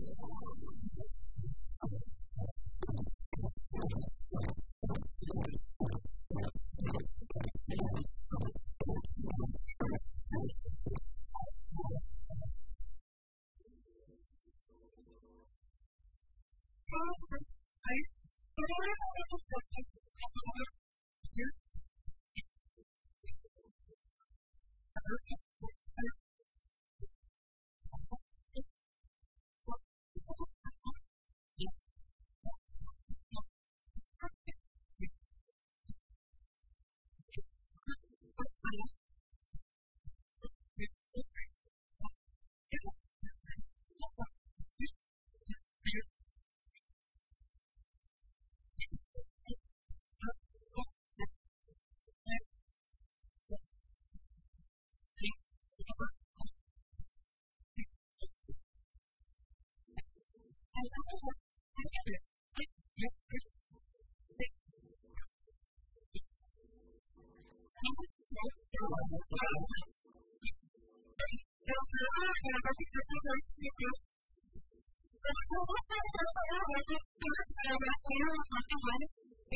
et c'est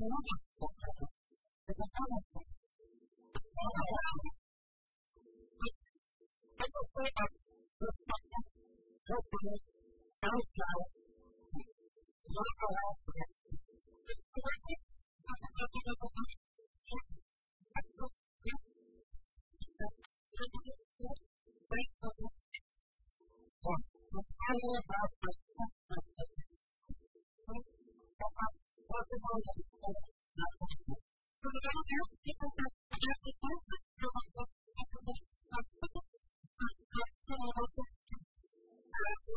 Europa Thank you.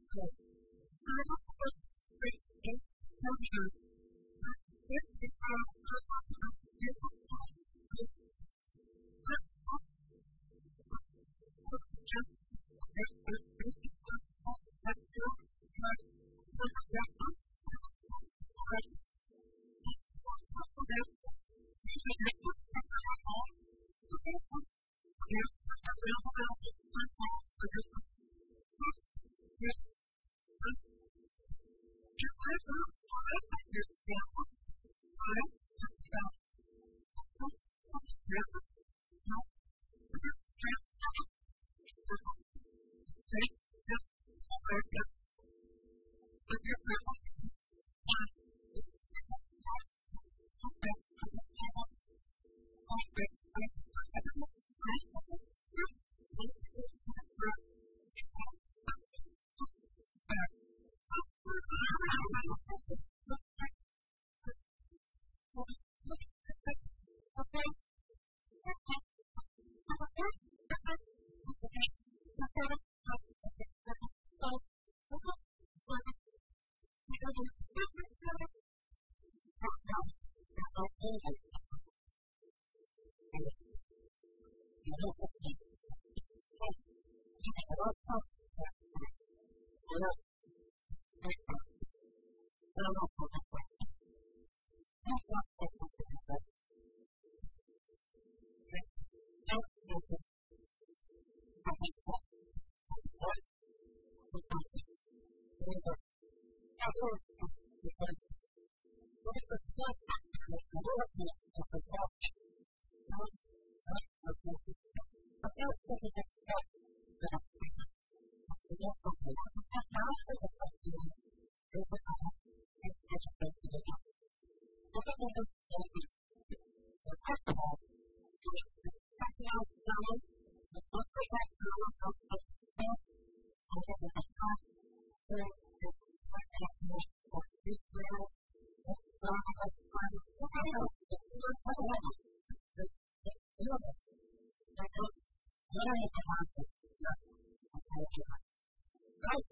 Good Look at the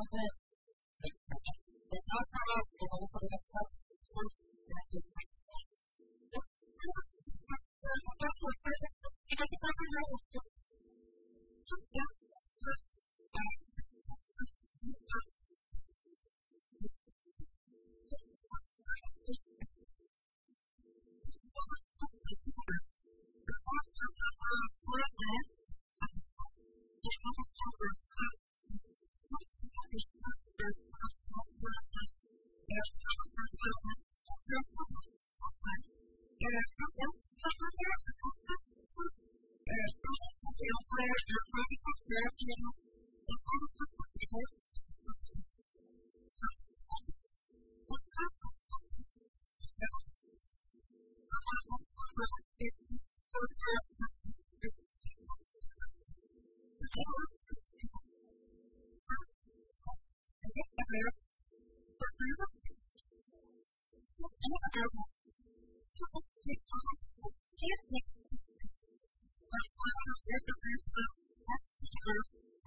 and then have to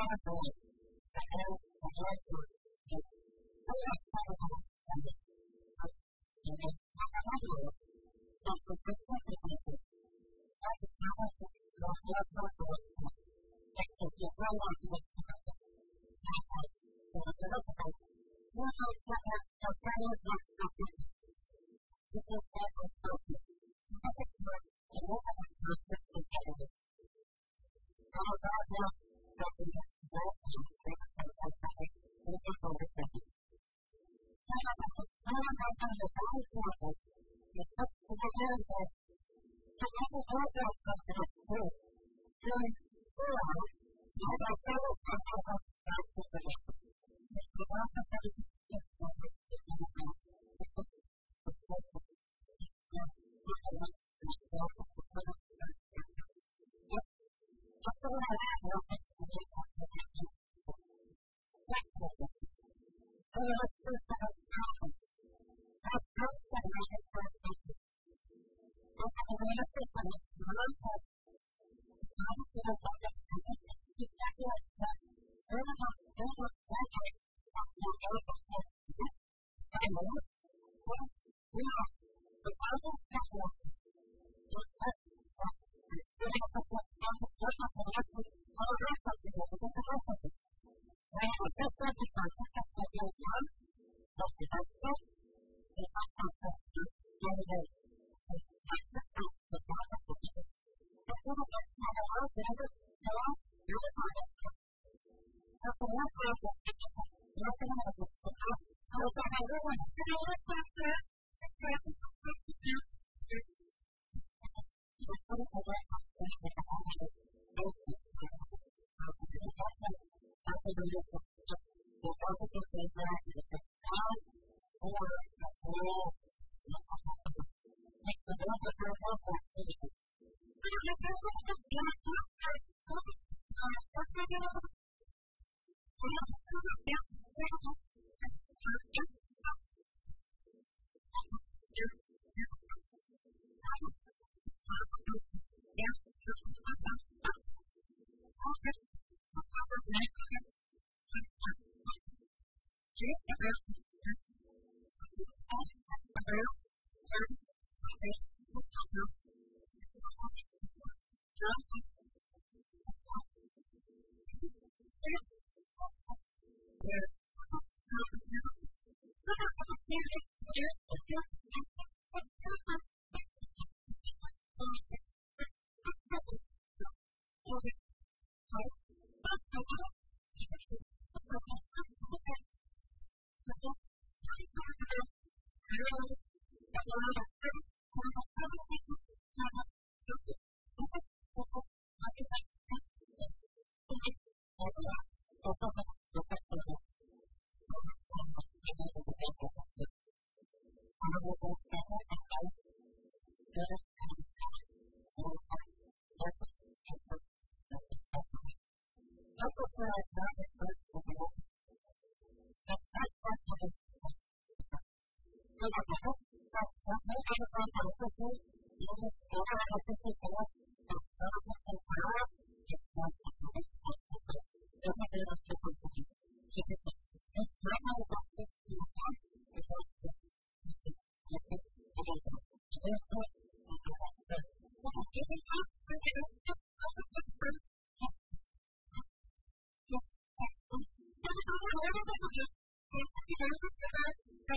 Dat the whole, the Thank you. Mira, los pues, algo Gracias.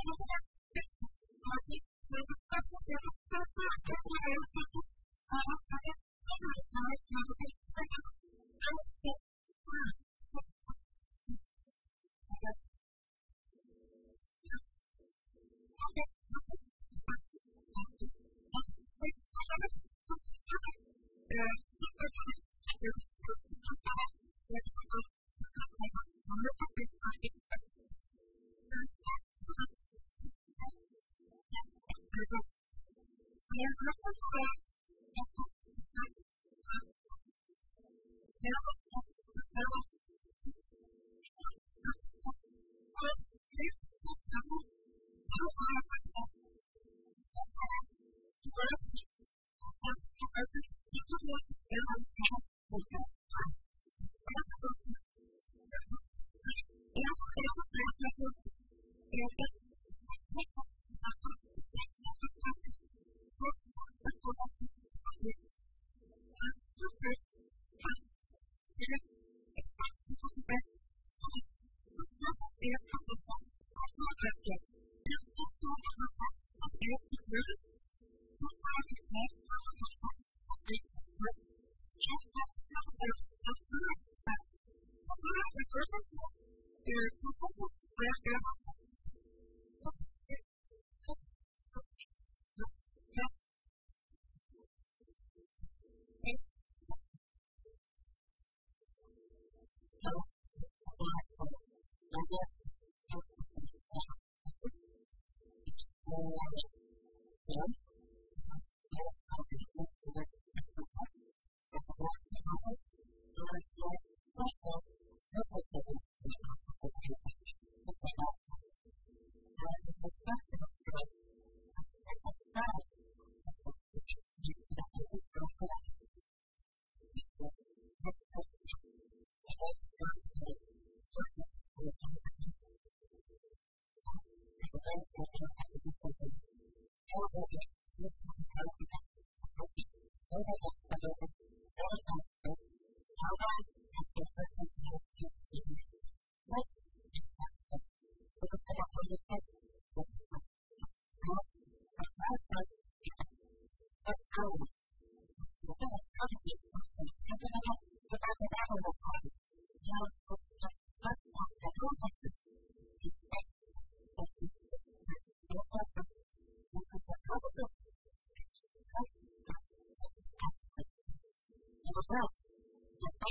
Thank you. どうぞ。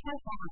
开发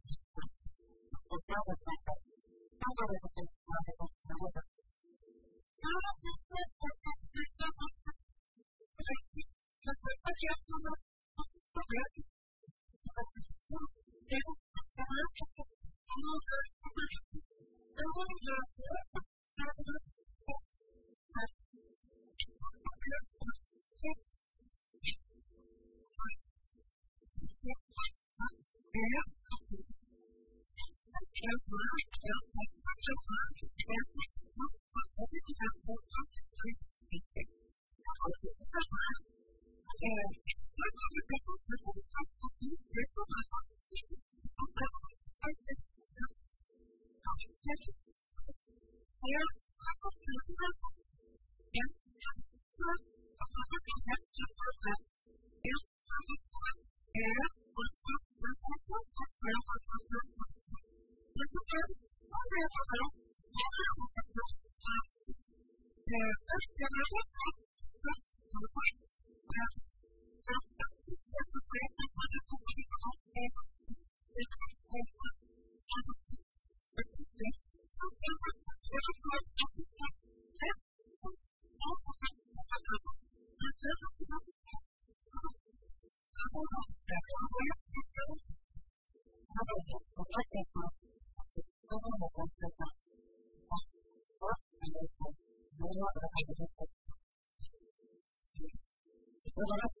Now, here. い、の中で、